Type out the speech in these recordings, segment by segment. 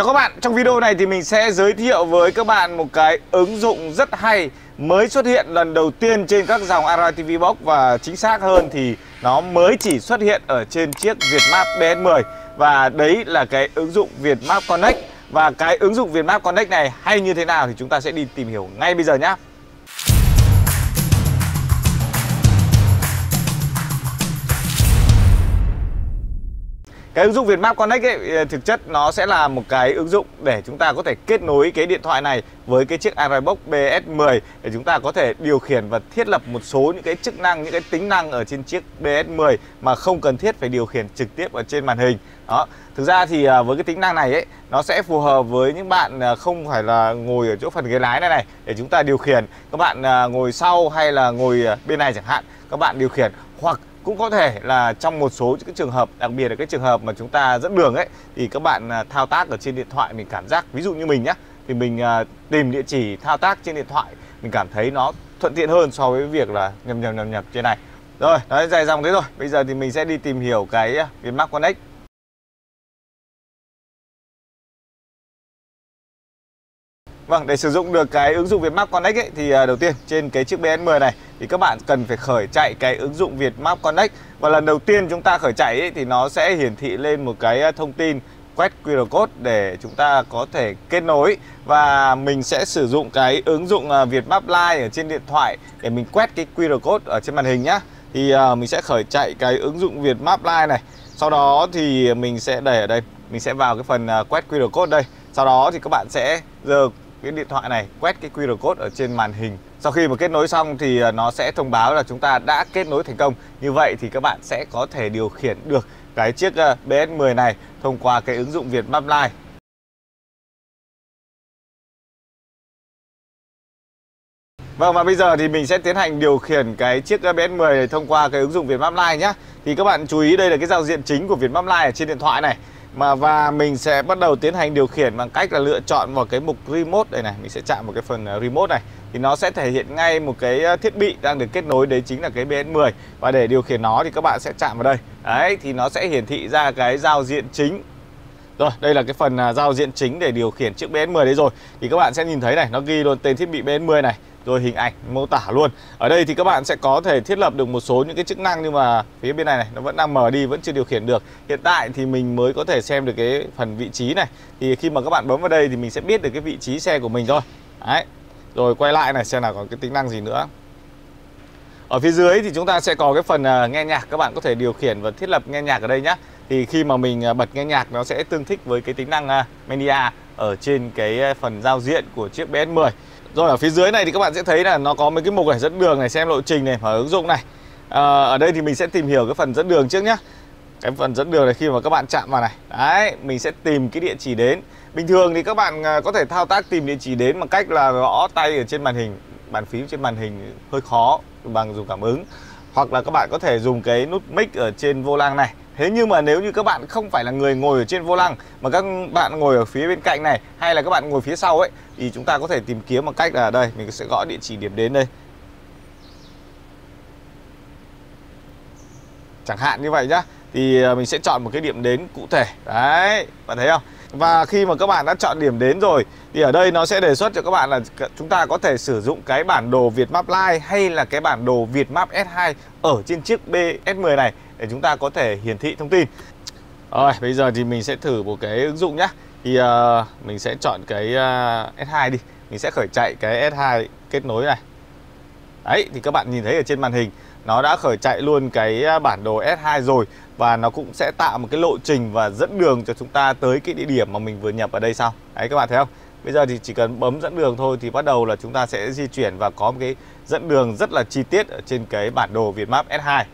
Chào các bạn, trong video này thì mình sẽ giới thiệu với các bạn một cái ứng dụng rất hay mới xuất hiện lần đầu tiên trên các dòng Android TV Box và chính xác hơn thì nó mới chỉ xuất hiện ở trên chiếc Vietmap BS10 và đấy là cái ứng dụng Vietmap Connect và cái ứng dụng Vietmap Connect này hay như thế nào thì chúng ta sẽ đi tìm hiểu ngay bây giờ nhé. Cái ứng dụng Vietmap Connect ấy, ờ, thực chất nó sẽ là một cái ứng dụng để chúng ta có thể kết nối cái điện thoại này với cái chiếc Android Box BS10 để chúng ta có thể điều khiển và thiết lập một số những cái chức năng, những cái tính năng ở trên chiếc BS10 mà không cần thiết phải điều khiển trực tiếp ở trên màn hình. Đó. Thực ra thì ờ, với cái tính năng này ấy nó sẽ phù hợp với những bạn ờ, không phải là ngồi ở chỗ phần ghế lái này này để chúng ta điều khiển. Các bạn ngồi sau hay là ngồi bên này chẳng hạn, các bạn điều khiển hoặc cũng có thể là trong một số những trường hợp đặc biệt là cái trường hợp mà chúng ta dẫn đường ấy thì các bạn à, thao tác ở trên điện thoại mình cảm giác ví dụ như mình nhá thì mình à, tìm địa chỉ thao tác trên điện thoại mình cảm thấy nó thuận tiện hơn so với việc là nhầm nhầm nhầm nhập trên này. Rồi đấy dài dòng thế rồi. Bây giờ thì mình sẽ đi tìm hiểu cái à, Connect. Vâng, để sử dụng được cái ứng dụng Vietmap Connect ấy, thì à, đầu tiên trên cái chiếc Bn10 này thì các bạn cần phải khởi chạy cái ứng dụng Vietmap Connect và lần đầu tiên chúng ta khởi chạy ấy, thì nó sẽ hiển thị lên một cái à, thông tin quét QR code để chúng ta có thể kết nối và mình sẽ sử dụng cái ứng dụng à, Vietmap Live ở trên điện thoại để mình quét cái QR code ở trên màn hình nhá. Thì mình sẽ khởi chạy cái ứng dụng Vietmap Live này. Sau đó thì mình sẽ để ở đây, mình sẽ vào cái phần quét QR code đây. Sau đó thì các bạn sẽ giờ cái điện thoại này, quét cái QR code ở trên màn hình sau khi mà kết nối xong thì à, nó sẽ thông báo là chúng ta đã kết nối thành công. Như vậy thì các bạn sẽ có thể điều khiển được cái chiếc à, BS10 này thông qua cái ứng dụng việt map Live. Vâng và bây giờ thì mình sẽ tiến hành điều khiển cái chiếc à, BS10 này thông qua cái ứng dụng Vietmap Live nhé. Thì các bạn chú ý đây là cái giao diện chính của Vietmap Live ở trên điện thoại này mà và mình sẽ bắt đầu tiến hành điều khiển bằng cách là lựa chọn vào cái mục remote đây này. Mình sẽ chạm vào cái phần à, remote này. Thì nó sẽ thể hiện ngay một cái à, thiết bị đang được kết nối đấy chính là cái BN10 và để điều khiển nó thì các bạn sẽ chạm vào đây. Đấy thì nó sẽ hiển thị ra cái giao diện chính. Rồi, đây là cái phần à, giao diện chính để điều khiển chiếc BN10 đấy rồi. Thì các bạn sẽ nhìn thấy này, nó ghi luôn tên thiết bị BN10 này. Rồi hình ảnh, mô tả luôn. Ở đây thì các bạn sẽ có thể thiết lập được một số những cái chức năng Nhưng mà phía bên này này, nó vẫn đang mở đi, vẫn chưa điều khiển được. Hiện tại thì mình mới có thể xem được cái phần vị trí này. Thì khi mà các bạn bấm vào đây thì mình sẽ biết được cái vị trí xe của mình thôi. Đấy, rồi quay lại này xem nào có cái tính năng gì nữa. Ở phía dưới thì chúng ta sẽ có cái phần à, nghe nhạc. Các bạn có thể điều khiển và thiết lập nghe nhạc ở đây nhé thì khi mà mình à, bật nghe nhạc nó sẽ tương thích với cái tính năng à, media ở trên cái phần giao diện của chiếc BS10 rồi ở phía dưới này thì các bạn sẽ thấy là nó có mấy cái mục này dẫn đường này xem lộ trình này và ứng dụng này. À, ở đây thì mình sẽ tìm hiểu cái phần dẫn đường trước nhé cái phần dẫn đường này khi mà các bạn chạm vào này. Đấy mình sẽ tìm cái địa chỉ đến. Bình thường thì các bạn à, có thể thao tác tìm địa chỉ đến bằng cách là gõ tay ở trên màn hình bàn phím trên màn hình hơi khó bằng dùng cảm ứng. Hoặc là các bạn có thể dùng cái nút mic ở trên vô lăng này. Thế nhưng mà nếu như các bạn không phải là người ngồi ở trên vô lăng mà các bạn ngồi ở phía bên cạnh này hay là các bạn ngồi phía sau ấy thì chúng ta có thể tìm kiếm bằng cách là đây mình sẽ gõ địa chỉ điểm đến đây. Chẳng hạn như vậy nhá. Thì à, mình sẽ chọn một cái điểm đến cụ thể. Đấy, bạn thấy không? Và khi mà các bạn đã chọn điểm đến rồi thì ở đây nó sẽ đề xuất cho các bạn là chúng ta có thể sử dụng cái bản đồ Vietmap Lite hay là cái bản đồ Vietmap S2 ở trên chiếc BS10 này để chúng ta có thể hiển thị thông tin. Rồi, bây giờ thì mình sẽ thử một cái ứng dụng nhá. Thì uh, mình sẽ chọn cái ờ, uh, S2 đi. Mình sẽ khởi chạy cái S2 kết nối này. Đấy, thì các bạn nhìn thấy ở trên màn hình nó đã khởi chạy luôn cái ờ, bản đồ S2 rồi và nó cũng sẽ tạo một cái lộ trình và dẫn đường cho chúng ta tới cái địa điểm mà mình vừa nhập ở đây sau. Đấy các bạn thấy không? Bây giờ thì chỉ cần bấm dẫn đường thôi thì bắt đầu là chúng ta sẽ di chuyển và có một cái dẫn đường rất là chi tiết ở trên cái bản đồ Vietmap S2.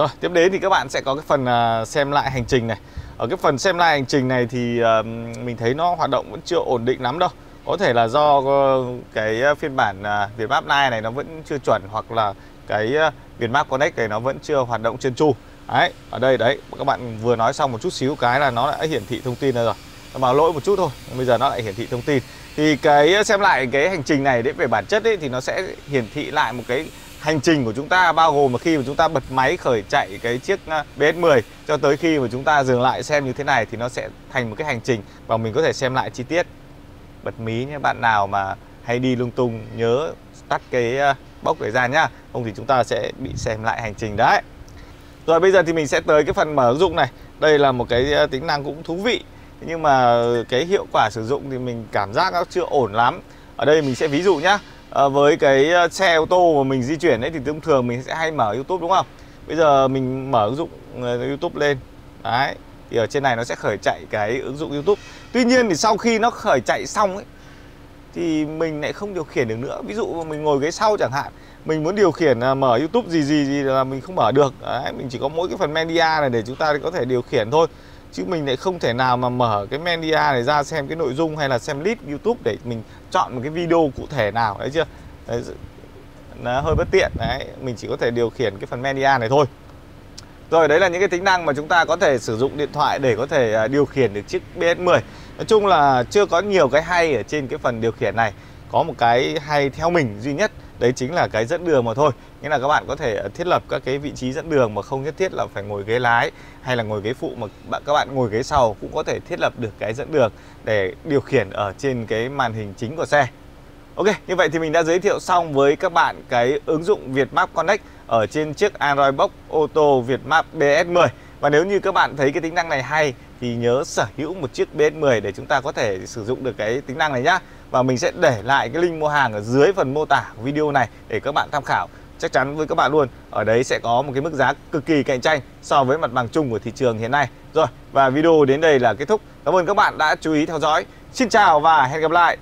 Rồi, tiếp đến thì các bạn sẽ có cái phần à, xem lại hành trình này. Ở cái phần xem lại hành trình này thì à, mình thấy nó hoạt động vẫn chưa ổn định lắm đâu. Có thể là do ờ, cái à, phiên bản Vietmap Live này nó vẫn chưa chuẩn hoặc là cái Vietmap Connect này nó vẫn chưa hoạt động chân tru. Đấy, ở đây đấy, các bạn vừa nói xong một chút xíu cái là nó đã hiển thị thông tin rồi. Nó bảo lỗi một chút thôi, bây giờ nó lại hiển thị thông tin. Thì cái xem lại cái hành trình này đấy về bản chất ấy thì nó sẽ hiển thị lại một cái hành trình của chúng ta bao gồm là khi mà chúng ta bật máy khởi chạy cái chiếc BS10 cho tới khi mà chúng ta dừng lại xem như thế này thì nó sẽ thành một cái hành trình và mình có thể xem lại chi tiết. Bật mí nhé, bạn nào mà hay đi lung tung nhớ tắt cái bóc bốc để ra nhá, không thì chúng ta sẽ bị xem lại hành trình đấy. Rồi bây giờ thì mình sẽ tới cái phần mở ứng dụng này. Đây là một cái tính năng cũng thú vị, nhưng mà cái hiệu quả sử dụng thì mình cảm giác nó chưa ổn lắm. Ở đây mình sẽ ví dụ nhá à, với cái ờ, xe ô tô mà mình di chuyển ấy thì thông thường mình sẽ hay mở YouTube đúng không? Bây giờ mình mở ứng dụng ờ, YouTube lên. Đấy thì ở trên này nó sẽ khởi chạy cái ứng dụng YouTube. Tuy nhiên thì sau khi nó khởi chạy xong ấy thì mình lại không điều khiển được nữa. Ví dụ mình ngồi ghế sau chẳng hạn mình muốn điều khiển mở YouTube gì gì gì là mình không mở được. Đấy mình chỉ có mỗi cái phần media này để chúng ta có thể điều khiển thôi chứ mình lại không thể nào mà mở cái media này ra xem cái nội dung hay là xem list YouTube để mình chọn một cái video cụ thể nào. Đấy chưa? Đấy, nó hơi bất tiện. Đấy mình chỉ có thể điều khiển cái phần media này thôi. Rồi đấy là những cái tính năng mà chúng ta có thể sử dụng điện thoại để có thể à, điều khiển được chiếc BS10 Nói chung là chưa có nhiều cái hay ở trên cái phần điều khiển này. Có một cái hay theo mình duy nhất. Đấy chính là cái dẫn đường mà thôi. Nghĩa là các bạn có thể ờ, thiết lập các cái vị trí dẫn đường mà không nhất thiết là phải ngồi ghế lái Hay là ngồi ghế phụ mà các bạn ngồi ghế sau cũng có thể thiết lập được cái dẫn đường Để điều khiển ở trên cái màn hình chính của xe. Ok, như vậy thì mình đã giới thiệu xong với các bạn cái ứng dụng Vietmap Connect ở trên chiếc Android Box Auto Vietmap BS10 Và nếu như các bạn thấy cái tính năng này hay thì nhớ sở hữu một chiếc BS10 để chúng ta có thể sử dụng được cái tính năng này nhá. Và mình sẽ để lại cái link mua hàng ở dưới phần mô tả của video này để các bạn tham khảo. Chắc chắn với các bạn luôn, ở đấy sẽ có một cái mức giá cực kỳ cạnh tranh so với mặt bằng chung của thị trường hiện nay. Rồi, và video đến đây là kết thúc. Cảm ơn các bạn đã chú ý theo dõi. Xin chào và hẹn gặp lại.